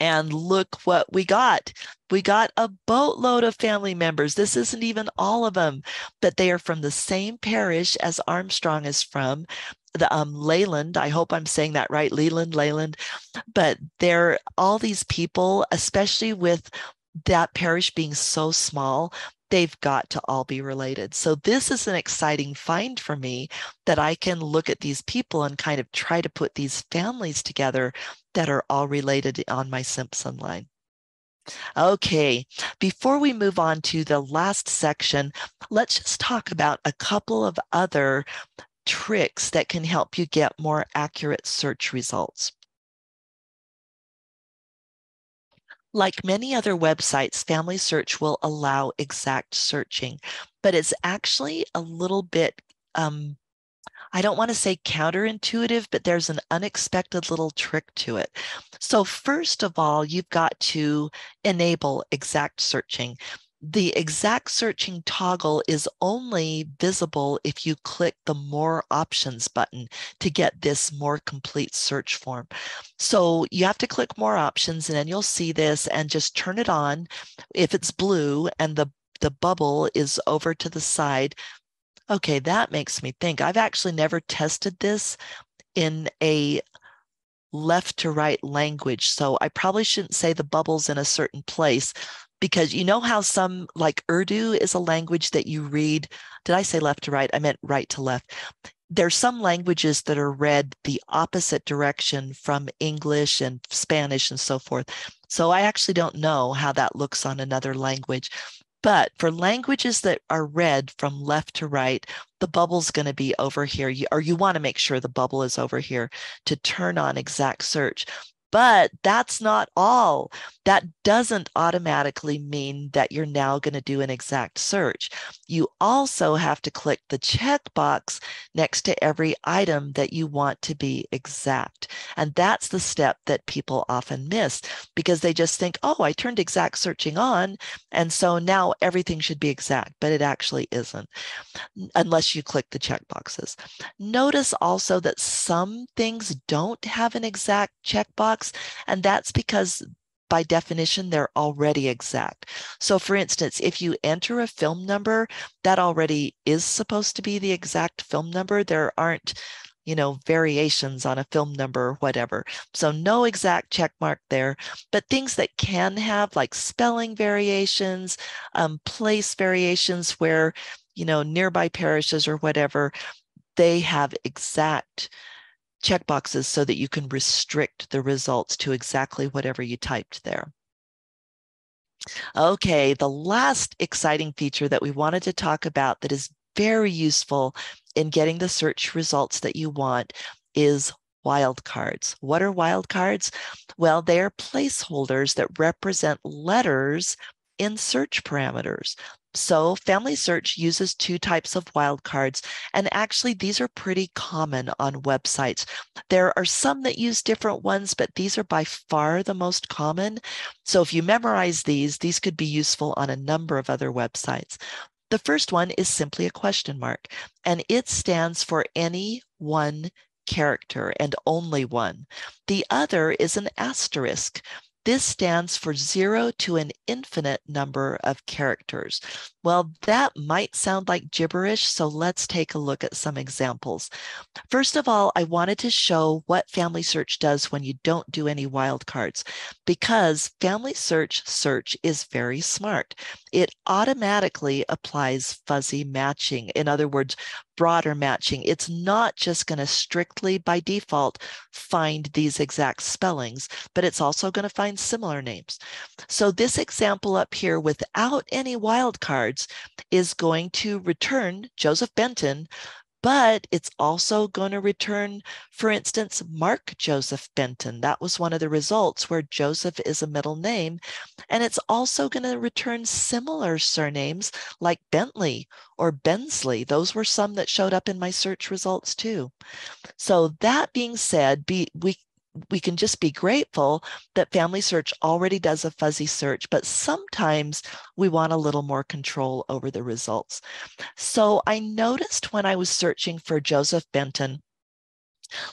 And look what we got. We got a boatload of family members. This isn't even all of them, but they are from the same parish as Armstrong is from. The um, Leyland, I hope I'm saying that right, Leland, Leyland. But they're all these people, especially with that parish being so small, they've got to all be related. So this is an exciting find for me that I can look at these people and kind of try to put these families together that are all related on my Simpson line. Okay, before we move on to the last section, let's just talk about a couple of other tricks that can help you get more accurate search results. Like many other websites, Family Search will allow exact searching, but it's actually a little bit, um, I don't want to say counterintuitive, but there's an unexpected little trick to it. So first of all, you've got to enable exact searching the exact searching toggle is only visible if you click the more options button to get this more complete search form. So you have to click more options and then you'll see this and just turn it on. If it's blue and the, the bubble is over to the side, okay, that makes me think. I've actually never tested this in a left to right language. So I probably shouldn't say the bubbles in a certain place because you know how some like Urdu is a language that you read. Did I say left to right? I meant right to left. There's some languages that are read the opposite direction from English and Spanish and so forth. So I actually don't know how that looks on another language. But for languages that are read from left to right, the bubble's going to be over here, you, or you want to make sure the bubble is over here to turn on exact search. But that's not all. That doesn't automatically mean that you're now going to do an exact search. You also have to click the checkbox next to every item that you want to be exact. And that's the step that people often miss because they just think, oh, I turned exact searching on. And so now everything should be exact, but it actually isn't unless you click the checkboxes. Notice also that some things don't have an exact checkbox and that's because by definition, they're already exact. So, for instance, if you enter a film number, that already is supposed to be the exact film number. There aren't, you know, variations on a film number or whatever. So, no exact check mark there. But things that can have, like spelling variations, um, place variations where, you know, nearby parishes or whatever, they have exact checkboxes so that you can restrict the results to exactly whatever you typed there. Okay, the last exciting feature that we wanted to talk about that is very useful in getting the search results that you want is wildcards. What are wildcards? Well, they are placeholders that represent letters in search parameters. So Family Search uses two types of wildcards, and actually these are pretty common on websites. There are some that use different ones, but these are by far the most common. So if you memorize these, these could be useful on a number of other websites. The first one is simply a question mark, and it stands for any one character and only one. The other is an asterisk. This stands for zero to an infinite number of characters. Well, that might sound like gibberish, so let's take a look at some examples. First of all, I wanted to show what Family Search does when you don't do any wildcards, because Family Search search is very smart. It automatically applies fuzzy matching. In other words, broader matching. It's not just going to strictly by default find these exact spellings, but it's also going to find similar names. So this example up here without any wildcards is going to return Joseph Benton but it's also going to return, for instance, Mark Joseph Benton. That was one of the results where Joseph is a middle name. And it's also going to return similar surnames like Bentley or Bensley. Those were some that showed up in my search results too. So that being said, be, we we can just be grateful that Family Search already does a fuzzy search, but sometimes we want a little more control over the results. So I noticed when I was searching for Joseph Benton,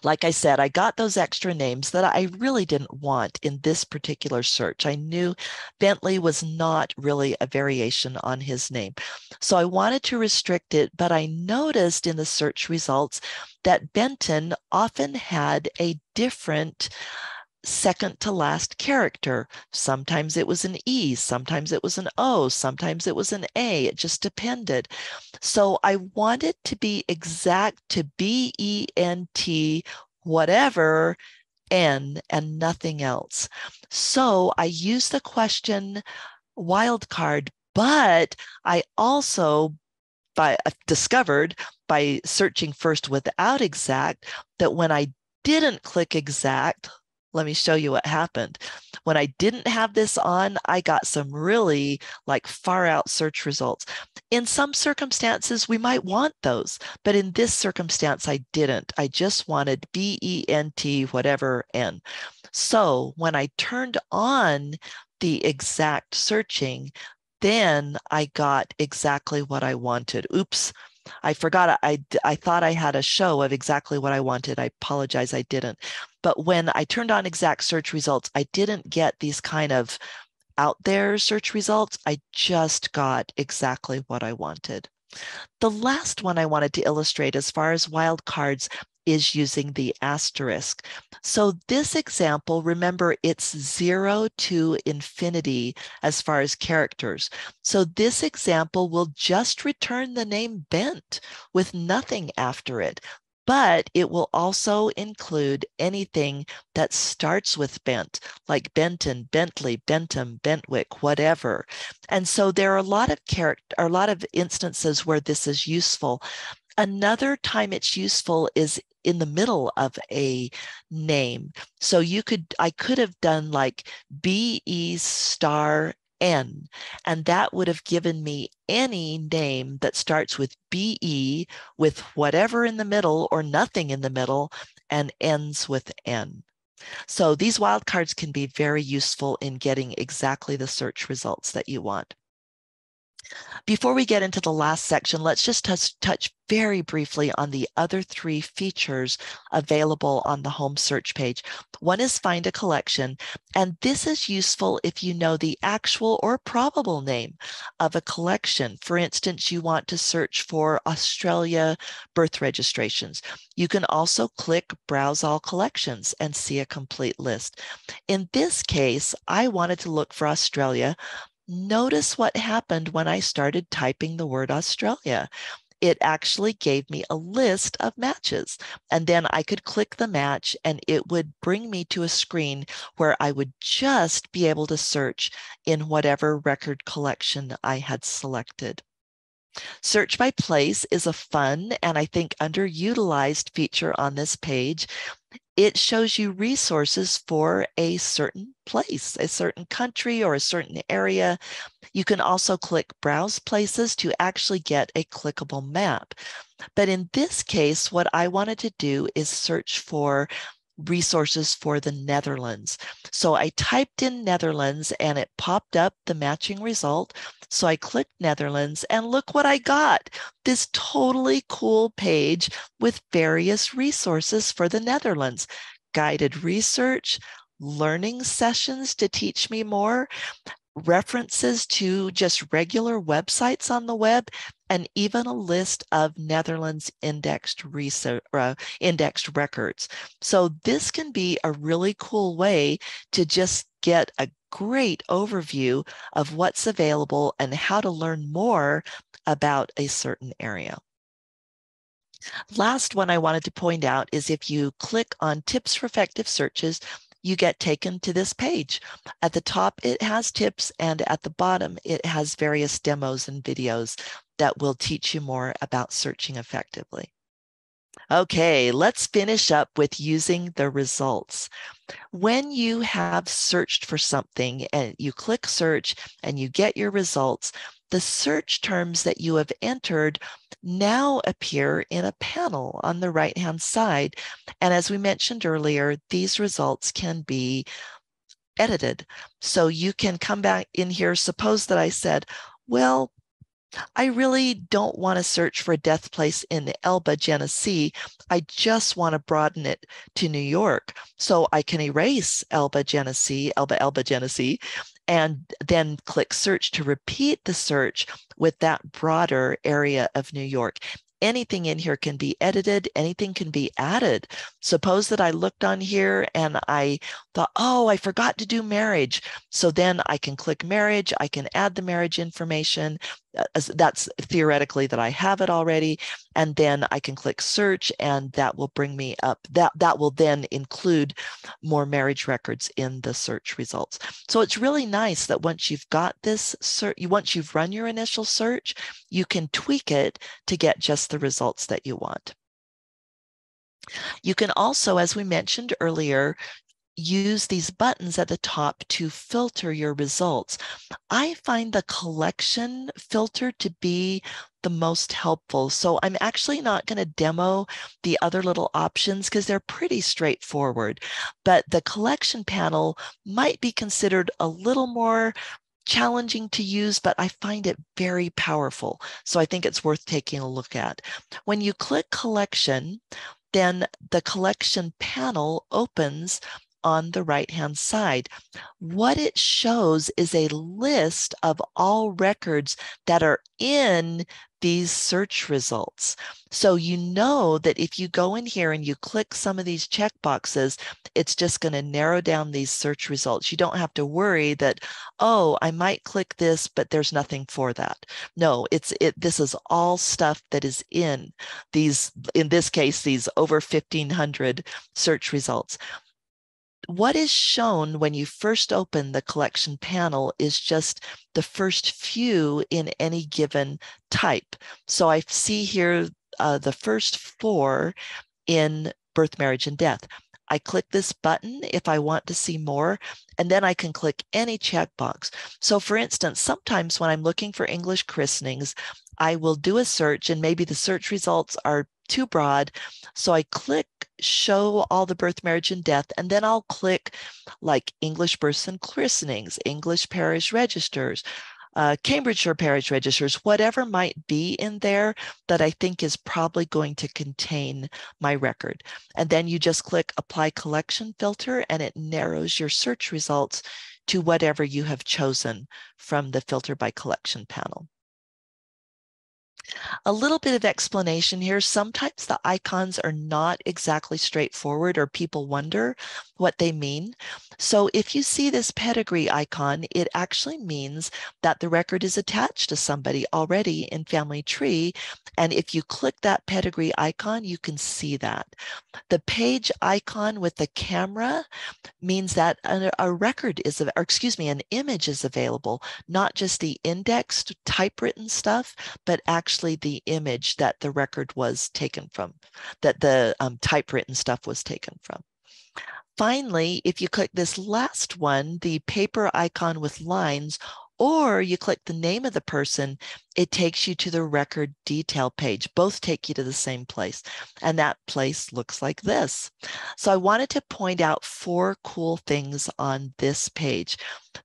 like I said, I got those extra names that I really didn't want in this particular search. I knew Bentley was not really a variation on his name. So I wanted to restrict it, but I noticed in the search results that Benton often had a different second to last character. Sometimes it was an E, sometimes it was an O, sometimes it was an A. It just depended. So I wanted to be exact to B E N T, whatever, N, and nothing else. So I used the question wildcard, but I also by discovered by searching first without exact that when I didn't click exact let me show you what happened. When I didn't have this on, I got some really like far out search results. In some circumstances, we might want those, but in this circumstance, I didn't. I just wanted B E N T, whatever N. So when I turned on the exact searching, then I got exactly what I wanted. Oops, I forgot. I, I thought I had a show of exactly what I wanted. I apologize, I didn't. But when I turned on exact search results, I didn't get these kind of out there search results. I just got exactly what I wanted. The last one I wanted to illustrate as far as wildcards is using the asterisk. So this example, remember, it's zero to infinity as far as characters. So this example will just return the name Bent with nothing after it. but it will also include anything that starts with Bent, like Benton, Bentley, Bentham, Bentwick, whatever. And so there are a lot of character, a lot of instances where this is useful. Another time it's useful is in the middle of a name. So you could, I could have done like BE star N, and that would have given me any name that starts with BE with whatever in the middle or nothing in the middle and ends with N. So these wildcards can be very useful in getting exactly the search results that you want. Before we get into the last section, let's just touch, touch very briefly on the other three features available on the home search page. One is find a collection, and this is useful if you know the actual or probable name of a collection. For instance, you want to search for Australia birth registrations. You can also click Browse All Collections and see a complete list. In this case, I wanted to look for Australia, Notice what happened when I started typing the word Australia. It actually gave me a list of matches. And then I could click the match and it would bring me to a screen where I would just be able to search in whatever record collection I had selected. Search by place is a fun and I think underutilized feature on this page it shows you resources for a certain place, a certain country, or a certain area. You can also click Browse Places to actually get a clickable map. But in this case, what I wanted to do is search for resources for the Netherlands. So I typed in Netherlands and it popped up the matching result. So I clicked Netherlands and look what I got. This totally cool page with various resources for the Netherlands, guided research, learning sessions to teach me more, references to just regular websites on the web, and even a list of Netherlands indexed, research, uh, indexed records. So this can be a really cool way to just get a great overview of what's available and how to learn more about a certain area. Last one I wanted to point out is if you click on tips for effective searches, you get taken to this page. At the top, it has tips, and at the bottom, it has various demos and videos that will teach you more about searching effectively. Okay, let's finish up with using the results. When you have searched for something and you click search and you get your results, the search terms that you have entered now appear in a panel on the right hand side. And as we mentioned earlier, these results can be edited. So you can come back in here. Suppose that I said, well, I really don't want to search for a death place in Elba, Genesee. I just want to broaden it to New York. So I can erase Elba, Genesee, Elba, Elba, Genesee, and then click search to repeat the search with that broader area of New York anything in here can be edited, anything can be added. Suppose that I looked on here and I thought, oh, I forgot to do marriage. So then I can click marriage, I can add the marriage information. Uh, that's theoretically that I have it already. And then I can click search and that will bring me up. That, that will then include more marriage records in the search results. So it's really nice that once you've got this search, once you've run your initial search, you can tweak it to get just the results that you want. You can also, as we mentioned earlier, use these buttons at the top to filter your results. I find the collection filter to be the most helpful. So I'm actually not going to demo the other little options because they're pretty straightforward. But the collection panel might be considered a little more challenging to use, but I find it very powerful. So I think it's worth taking a look at. When you click collection, then the collection panel opens on the right hand side. What it shows is a list of all records that are in these search results. So you know that if you go in here and you click some of these check boxes, it's just going to narrow down these search results. You don't have to worry that, oh, I might click this, but there's nothing for that. No, it's it. This is all stuff that is in these, in this case, these over 1500 search results what is shown when you first open the collection panel is just the first few in any given type. So I see here uh, the first four in birth, marriage, and death. I click this button if I want to see more, and then I can click any checkbox. So for instance, sometimes when I'm looking for English christenings, I will do a search and maybe the search results are too broad. So I click show all the birth, marriage, and death, and then I'll click like English births and christenings, English parish registers, uh, Cambridgeshire parish registers, whatever might be in there that I think is probably going to contain my record. And then you just click apply collection filter and it narrows your search results to whatever you have chosen from the filter by collection panel. A little bit of explanation here. Sometimes the icons are not exactly straightforward or people wonder what they mean. So if you see this pedigree icon, it actually means that the record is attached to somebody already in Family Tree. And if you click that pedigree icon, you can see that. The page icon with the camera means that a, record is, or excuse me, an image is available, not just the indexed typewritten stuff, but actually the image that the record was taken from, that the um, typewritten stuff was taken from. Finally, if you click this last one, the paper icon with lines, or you click the name of the person, it takes you to the record detail page. Both take you to the same place. And that place looks like this. So I wanted to point out four cool things on this page.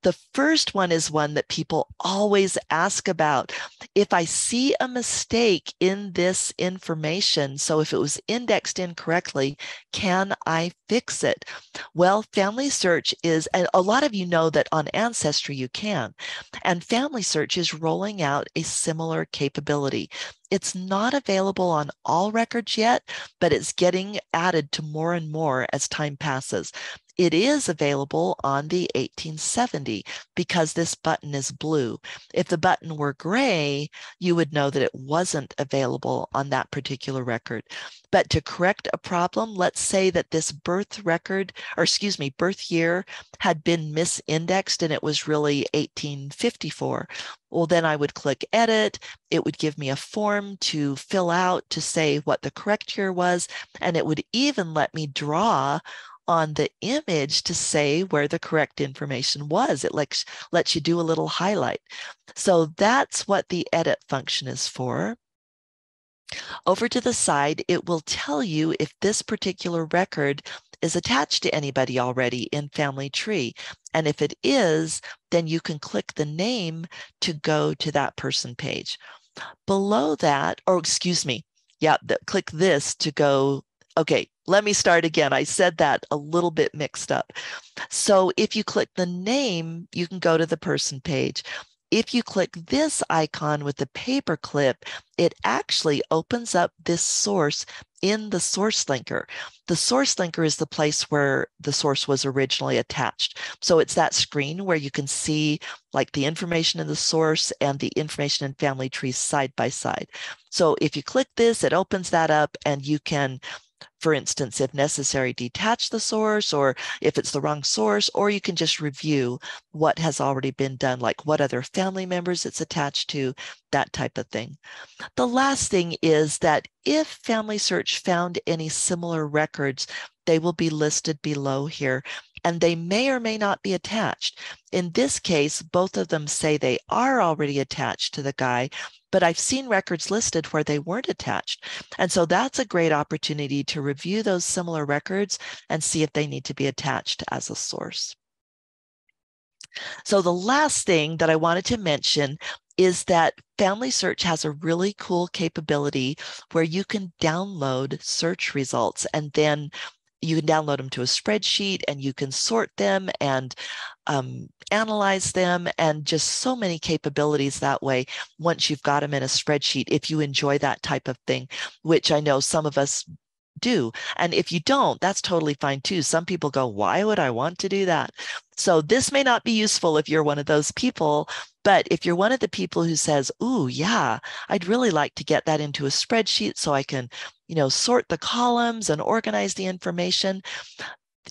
The first one is one that people always ask about. If I see a mistake in this information, so if it was indexed incorrectly, can I fix it? Well, Family Search is, and a lot of you know that on Ancestry you can, and Family Search is rolling out a similar capability. It's not available on all records yet, but it's getting added to more and more as time passes. It is available on the 1870 because this button is blue. If the button were gray, you would know that it wasn't available on that particular record. But to correct a problem, let's say that this birth record, or excuse me, birth year had been misindexed and it was really 1854. Well, then I would click edit. It would give me a form to fill out to say what the correct year was. And it would even let me draw on the image to say where the correct information was. It lets, lets you do a little highlight. So that's what the edit function is for. Over to the side, it will tell you if this particular record is attached to anybody already in Family Tree. And if it is, then you can click the name to go to that person page. Below that, or excuse me, yeah, the, click this to go Okay, let me start again. I said that a little bit mixed up. So if you click the name, you can go to the person page. If you click this icon with the paper clip, it actually opens up this source in the source linker. The source linker is the place where the source was originally attached. So it's that screen where you can see like the information in the source and the information in family trees side by side. So if you click this, it opens that up and you can for instance, if necessary, detach the source or if it's the wrong source, or you can just review what has already been done, like what other family members it's attached to, that type of thing. The last thing is that if Family Search found any similar records, they will be listed below here and they may or may not be attached. In this case, both of them say they are already attached to the guy, but I've seen records listed where they weren't attached. And so that's a great opportunity to review those similar records and see if they need to be attached as a source. So the last thing that I wanted to mention is that Family Search has a really cool capability where you can download search results and then you can download them to a spreadsheet and you can sort them and um, analyze them and just so many capabilities that way once you've got them in a spreadsheet if you enjoy that type of thing which i know some of us do and if you don't that's totally fine too. Some people go why would i want to do that? So this may not be useful if you're one of those people but if you're one of the people who says ooh yeah i'd really like to get that into a spreadsheet so i can you know sort the columns and organize the information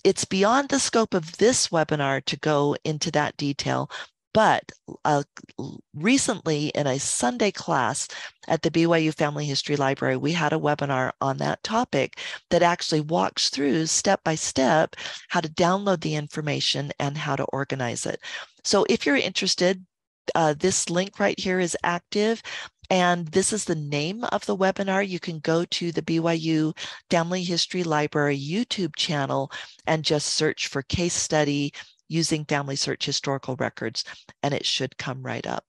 it's beyond the scope of this webinar to go into that detail, but uh, recently in a Sunday class at the BYU Family History Library, we had a webinar on that topic that actually walks through step by step how to download the information and how to organize it. So if you're interested, uh, this link right here is active. And this is the name of the webinar. You can go to the BYU Family History Library YouTube channel and just search for case study using Family Search historical records, and it should come right up.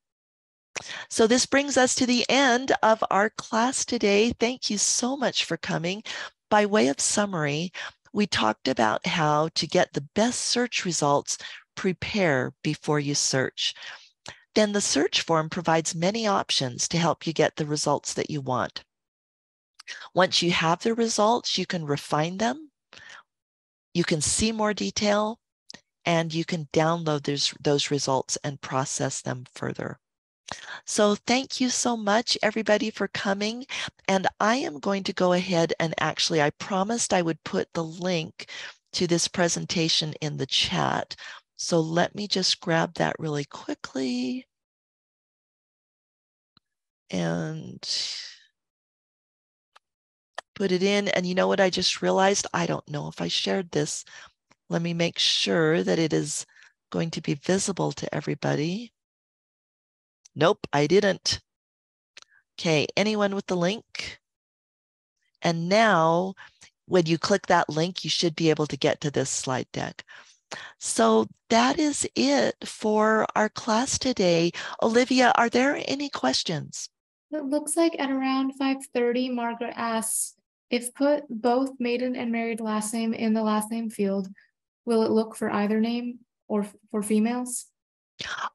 So this brings us to the end of our class today. Thank you so much for coming. By way of summary, we talked about how to get the best search results, prepare before you search then the search form provides many options to help you get the results that you want. Once you have the results, you can refine them, you can see more detail, and you can download those, those results and process them further. So thank you so much, everybody, for coming. And I am going to go ahead and actually, I promised I would put the link to this presentation in the chat. So let me just grab that really quickly and put it in. And you know what I just realized? I don't know if I shared this. Let me make sure that it is going to be visible to everybody. Nope, I didn't. Okay, anyone with the link? And now when you click that link, you should be able to get to this slide deck. So that is it for our class today. Olivia, are there any questions? It looks like at around 5:30, Margaret asks, if put both maiden and married last name in the last name field, will it look for either name or for females?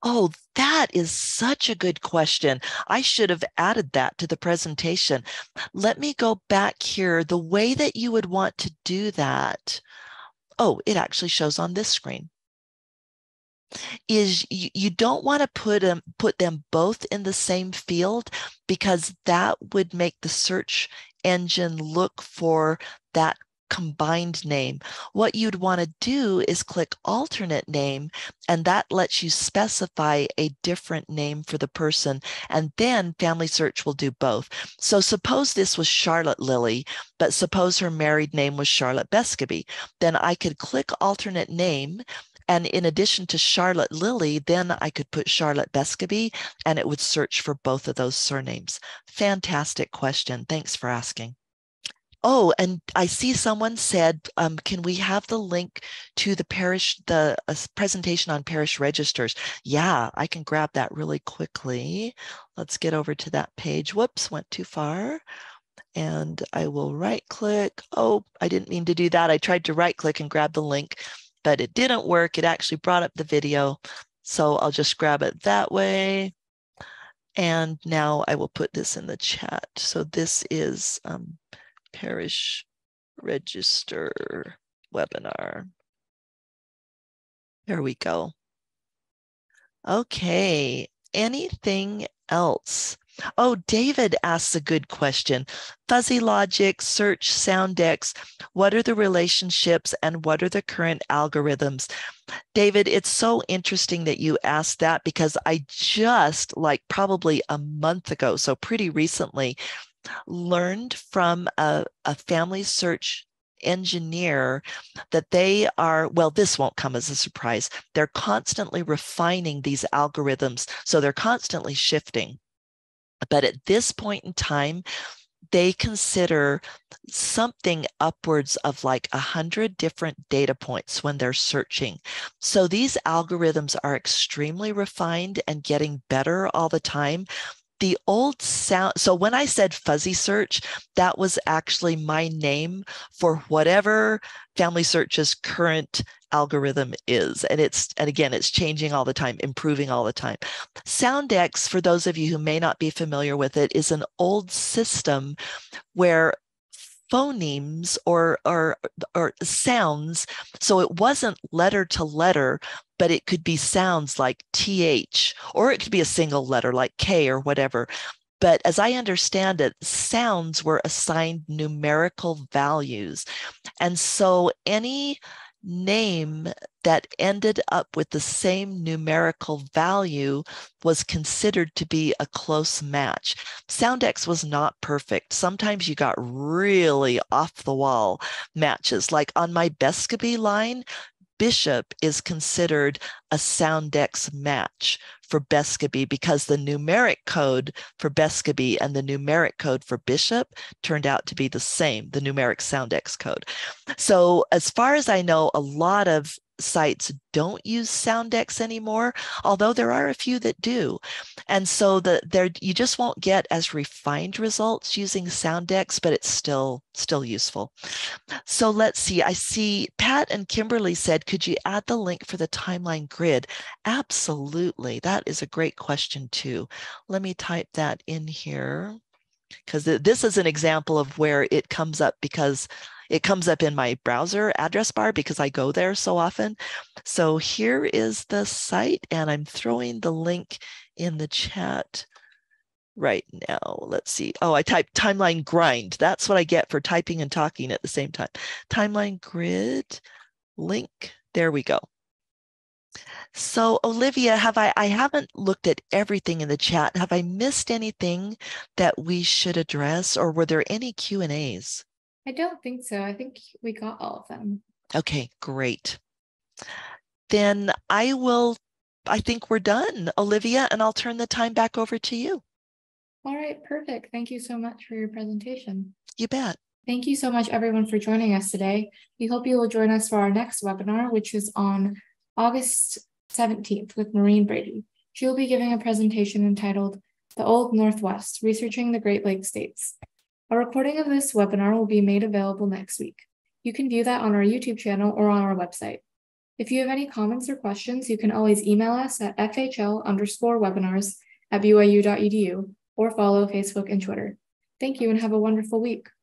Oh, that is such a good question. I should have added that to the presentation. Let me go back here. The way that you would want to do that, oh, it actually shows on this screen is you, you don't want to put them put them both in the same field because that would make the search engine look for that combined name. What you'd want to do is click alternate name, and that lets you specify a different name for the person. And then Family Search will do both. So suppose this was Charlotte Lilly, but suppose her married name was Charlotte Bescoby. Then I could click alternate name and in addition to Charlotte Lilly, then I could put Charlotte Bescoby and it would search for both of those surnames. Fantastic question. Thanks for asking. Oh, and I see someone said, um, can we have the link to the parish, the uh, presentation on parish registers? Yeah, I can grab that really quickly. Let's get over to that page. Whoops, went too far. And I will right click. Oh, I didn't mean to do that. I tried to right click and grab the link but it didn't work. It actually brought up the video. So I'll just grab it that way. And now I will put this in the chat. So this is um, Parish Register webinar. There we go. Okay, anything else? Oh, David asks a good question. Fuzzy logic, search, Soundex, what are the relationships and what are the current algorithms? David, it's so interesting that you asked that because I just, like probably a month ago, so pretty recently, learned from a, a family search engineer that they are, well, this won't come as a surprise. They're constantly refining these algorithms. So they're constantly shifting. But at this point in time, they consider something upwards of like a hundred different data points when they're searching. So these algorithms are extremely refined and getting better all the time. The old sound, so when I said fuzzy search, that was actually my name for whatever Family Search's current algorithm is and it's and again it's changing all the time improving all the time. Soundex for those of you who may not be familiar with it is an old system where phonemes or or or sounds so it wasn't letter to letter but it could be sounds like th or it could be a single letter like k or whatever but as I understand it, sounds were assigned numerical values. And so any name that ended up with the same numerical value was considered to be a close match. Soundex was not perfect. Sometimes you got really off the wall matches. Like on my Bescoby line, bishop is considered a Soundex match for Bescoby because the numeric code for Bescoby and the numeric code for bishop turned out to be the same, the numeric Soundex code. So as far as I know, a lot of sites don't use Soundex anymore, although there are a few that do. And so the there you just won't get as refined results using Soundex, but it's still still useful. So let's see. I see Pat and Kimberly said, could you add the link for the timeline grid? Absolutely. That is a great question too. Let me type that in here because this is an example of where it comes up because it comes up in my browser address bar because I go there so often. So here is the site, and I'm throwing the link in the chat right now. Let's see. Oh, I typed timeline grind. That's what I get for typing and talking at the same time. Timeline grid link. There we go. So Olivia, have I, I haven't looked at everything in the chat. Have I missed anything that we should address or were there any Q and A's? I don't think so. I think we got all of them. Okay, great. Then I will, I think we're done, Olivia, and I'll turn the time back over to you. All right, perfect. Thank you so much for your presentation. You bet. Thank you so much, everyone, for joining us today. We hope you will join us for our next webinar, which is on August 17th with Maureen Brady. She will be giving a presentation entitled The Old Northwest, Researching the Great Lakes States. A recording of this webinar will be made available next week. You can view that on our YouTube channel or on our website. If you have any comments or questions, you can always email us at fhl underscore webinars at byu.edu or follow Facebook and Twitter. Thank you and have a wonderful week.